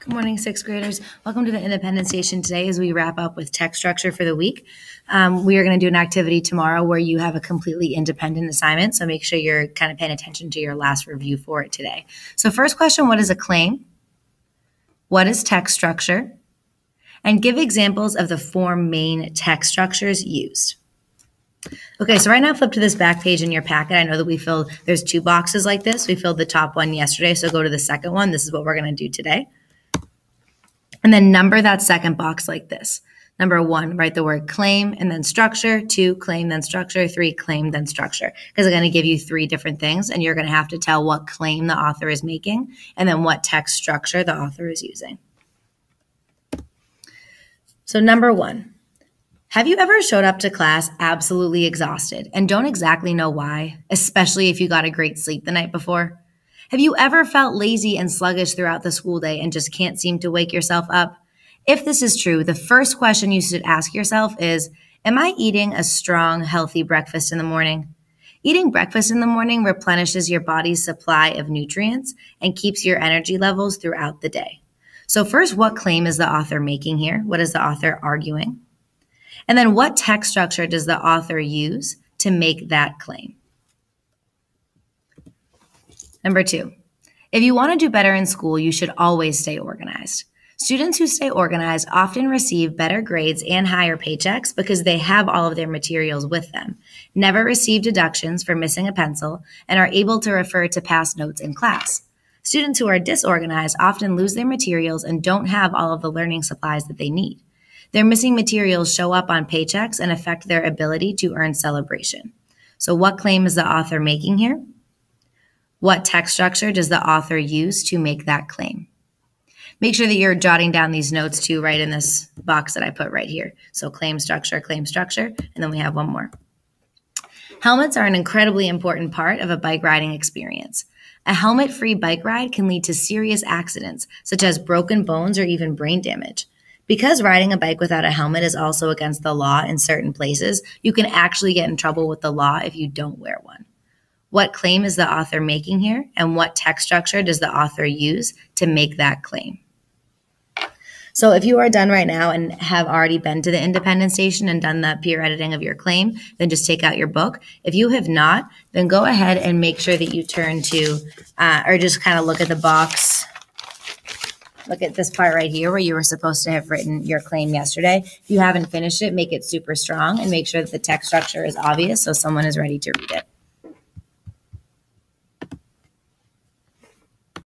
Good morning, sixth graders. Welcome to the Independence Station today as we wrap up with text structure for the week. Um, we are going to do an activity tomorrow where you have a completely independent assignment. So make sure you're kind of paying attention to your last review for it today. So, first question What is a claim? What is text structure? And give examples of the four main text structures used. Okay, so right now flip to this back page in your packet. I know that we filled, there's two boxes like this. We filled the top one yesterday, so go to the second one. This is what we're going to do today. And then number that second box like this. Number one, write the word claim and then structure. Two, claim, then structure. Three, claim, then structure. Because I'm going to give you three different things and you're going to have to tell what claim the author is making and then what text structure the author is using. So, number one, have you ever showed up to class absolutely exhausted and don't exactly know why, especially if you got a great sleep the night before? Have you ever felt lazy and sluggish throughout the school day and just can't seem to wake yourself up? If this is true, the first question you should ask yourself is Am I eating a strong, healthy breakfast in the morning? Eating breakfast in the morning replenishes your body's supply of nutrients and keeps your energy levels throughout the day. So, first, what claim is the author making here? What is the author arguing? And then, what text structure does the author use to make that claim? Number two, if you want to do better in school, you should always stay organized. Students who stay organized often receive better grades and higher paychecks because they have all of their materials with them, never receive deductions for missing a pencil, and are able to refer to past notes in class. Students who are disorganized often lose their materials and don't have all of the learning supplies that they need. Their missing materials show up on paychecks and affect their ability to earn celebration. So, what claim is the author making here? What text structure does the author use to make that claim? Make sure that you're jotting down these notes too, right in this box that I put right here. So claim structure, claim structure, and then we have one more. Helmets are an incredibly important part of a bike riding experience. A helmet free bike ride can lead to serious accidents, such as broken bones or even brain damage. Because riding a bike without a helmet is also against the law in certain places, you can actually get in trouble with the law if you don't wear one. What claim is the author making here? And what text structure does the author use to make that claim? So if you are done right now and have already been to the Independence Station and done the peer editing of your claim, then just take out your book. If you have not, then go ahead and make sure that you turn to, uh, or just kind of look at the box. Look at this part right here where you were supposed to have written your claim yesterday. If you haven't finished it, make it super strong and make sure that the text structure is obvious so someone is ready to read it.